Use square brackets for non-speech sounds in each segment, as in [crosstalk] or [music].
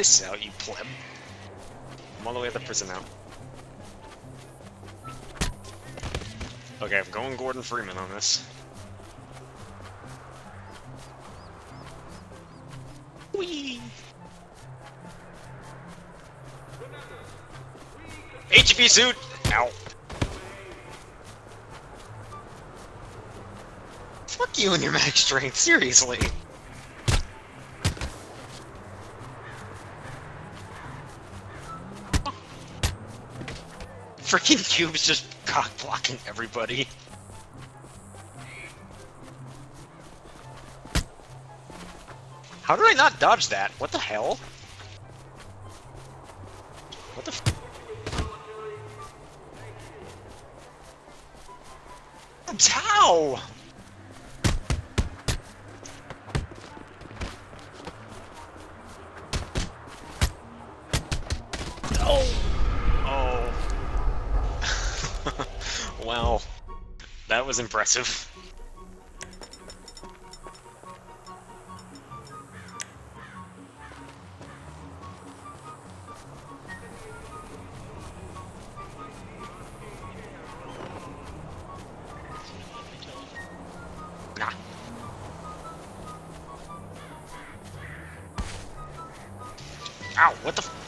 this out, you pleb. I'm all the way at the prison now. Okay, I'm going Gordon Freeman on this. Whee! HEV suit! Ow. Fuck you and your max strength, seriously. Freaking cube's just cock blocking everybody. How did I not dodge that? What the hell? Well, that was impressive. Nah. Ow, what the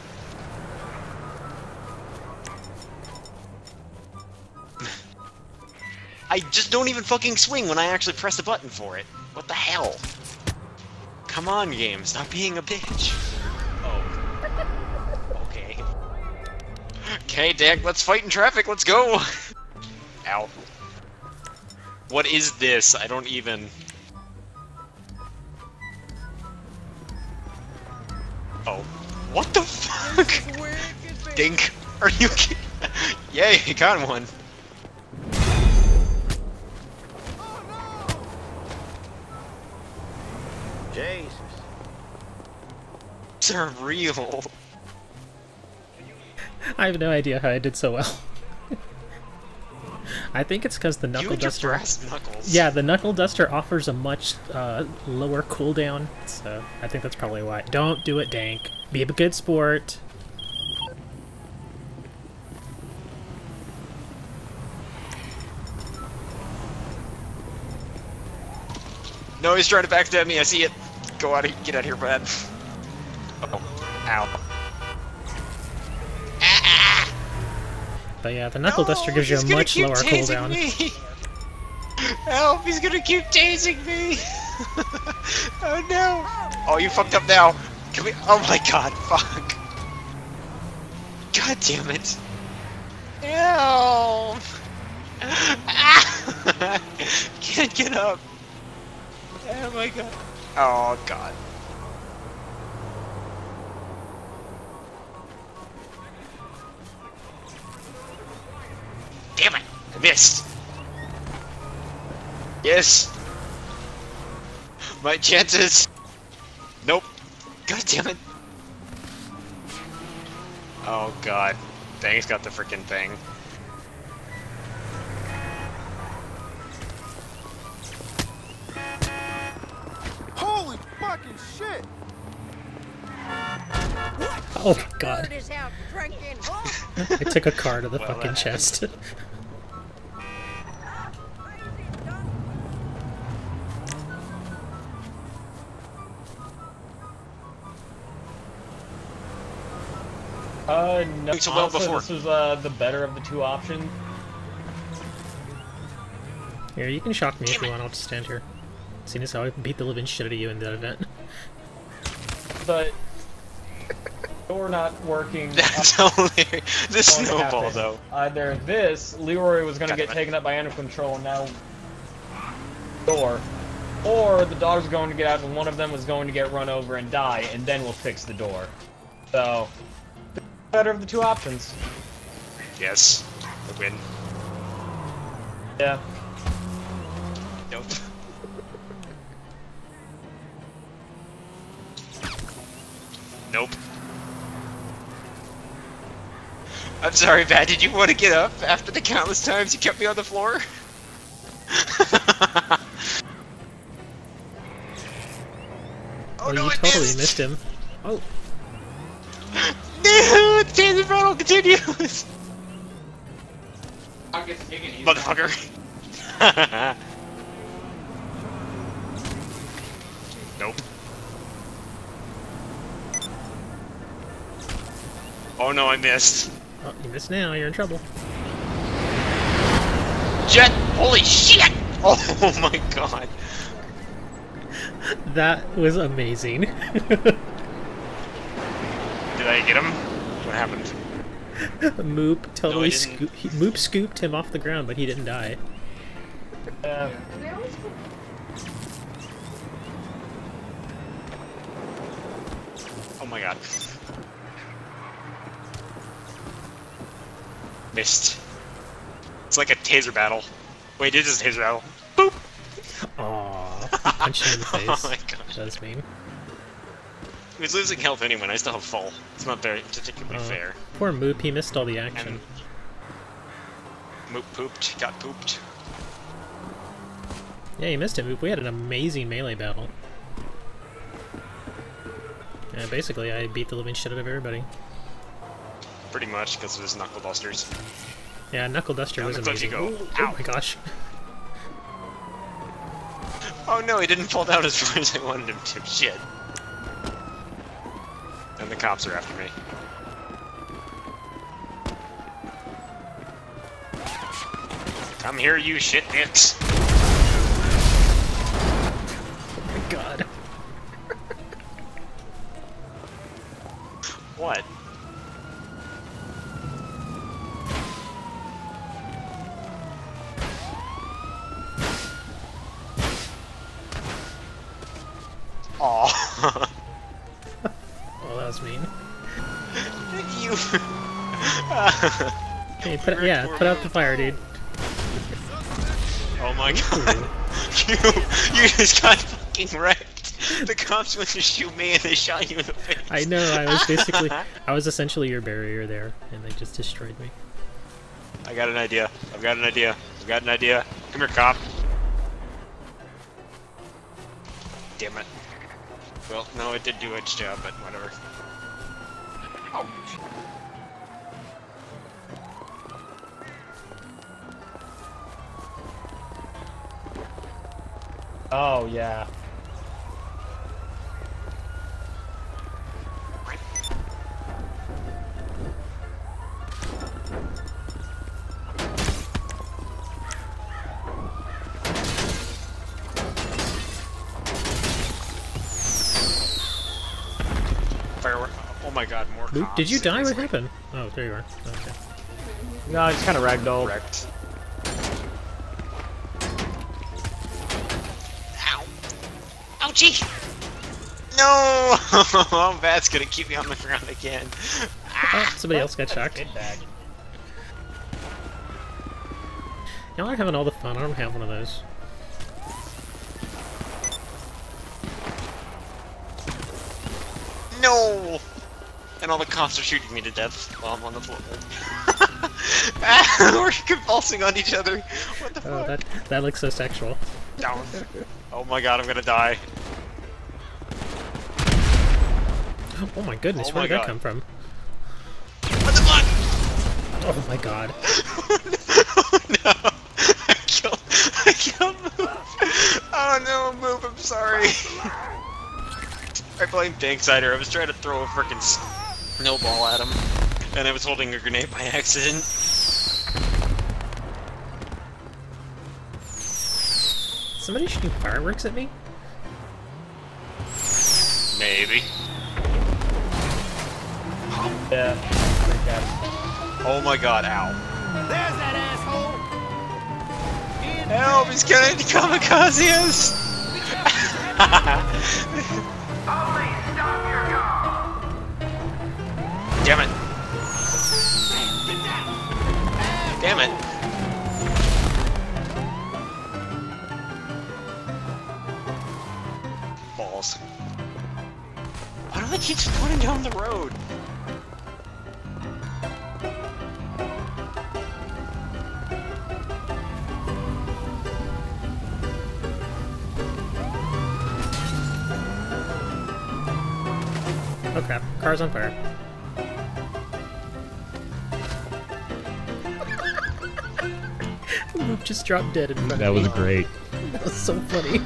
I just don't even fucking swing when I actually press the button for it. What the hell? Come on, game, stop being a bitch. Oh. Okay. Okay, Dak, let's fight in traffic, let's go! [laughs] Ow. What is this? I don't even... Oh. What the [laughs] fuck? Dink. Are you [laughs] kidding? Yay, he got one. Surreal. I have no idea how I did so well. [laughs] I think it's because the knuckle duster. brass knuckles. Yeah, the knuckle duster offers a much uh, lower cooldown, so I think that's probably why. Don't do it, Dank. Be a good sport. No, he's trying to backstab me. I see it. Go out of get out of here, Brad. Oh, ow. But yeah, the knuckle duster gives you a much lower cooldown. Me. Help! He's gonna keep tasing me. [laughs] oh no! Oh, you fucked up now. Can we? Oh my god! Fuck! God damn it! Help! [laughs] Can't get up. Oh my god. Oh god. Missed. Yes. My chances. Nope. God damn it. Oh god. Dang, he's got the freaking thing. Holy fucking shit! Oh god, Bird is out drinking. I took a car to the Well, fucking that chest. [laughs] Uh, no. So well before. This was uh, the better of the two options. Here, you can shock me if you it. want. I'll just stand here. Seeing as how I beat the living shit out of you in that event. But door not working. [laughs] That's hilarious. The going to snowball, happen. though. Either this, Leroy was going to God get it. taken up by animal control, and now door, or the dog's going to get out, and one of them was going to get run over and die, and then we'll fix the door. So, better of the two options. Yes. I win. Yeah. Nope. Nope. I'm sorry, Pat. Did you want to get up after the countless times you kept me on the floor? [laughs] Oh, oh, no, you I totally missed. missed him. Oh, battle continues! [laughs] Dog gets taken, he's Motherfucker. [laughs] nope. Oh no, I missed. Oh, you missed now. You're in trouble. Jet! Holy shit! [laughs] Oh my god. That was amazing. Did I get him? What happened? [laughs] Moop totally scoop. He, Moop scooped him off the ground, but he didn't die. Uh, Oh my god. Missed. It's like a taser battle. Wait, it is a taser battle. Boop! Aww. [laughs] Punched him in the face. Oh my gosh. That was mean. He was losing health anyway, I still have full. It's not very particularly Uh, fair. Poor Moop, he missed all the action. And Moop pooped, got pooped. Yeah, you missed it, Moop. We had an amazing melee battle. Yeah, basically, I beat the living shit out of everybody. Pretty much, because of his knuckle dusters. Yeah, Knuckle Duster Down was the cliff you amazing. go. Oh, oh my gosh. Oh no, he didn't fall down as far as I wanted him to. Shit. Cops are after me. Come here, you shit dicks. Oh my god. [laughs] What? Aw. [laughs] Was mean. [laughs] you. [laughs] Hey, put yeah, put out the fire, dude. oh my god. [laughs] you, you just got fucking wrecked. The cops went to shoot me and they shot you in the face. I know, I was basically, I was essentially your barrier there, and they just destroyed me. I got an idea. I've got an idea. I've got an idea. Come here, cop. Damn it. Well, no, it did do its job, but whatever. Oh. oh yeah. My god, more Moop, cops. did you die? What happened? Oh, there you are. Okay. No, it's kind of ragdoll. Wrecked. Ow. Ouchie! No! [laughs] Oh, That's gonna keep me on the ground again. Ah. Oh, somebody else got shocked. Good bag. Y'all are having all the fun. I don't have one of those. No! And all the cops are shooting me to death while I'm on the floor. [laughs] We're convulsing on each other. What the Oh, fuck? that that looks so sexual. Down. Oh my god, I'm gonna die. [gasps] Oh my goodness, Oh where my did that come from? What the fuck? Oh my god. [laughs] oh no! [laughs] I killed. I killed Move. Oh no, Move. I'm sorry. I blame Danksider. I was trying to throw a freaking snowball at him, and I was holding a grenade by accident. Somebody shooting fireworks at me? Maybe. Yeah. Great guy. Oh my god! Ow! There's that asshole! Help! He's getting kamikazes! [laughs] Damn it! Damn it! Balls. Why do I keep spawning down the road? Oh crap, car's on fire. Luke just dropped dead in front That of was great. [laughs] That was so funny.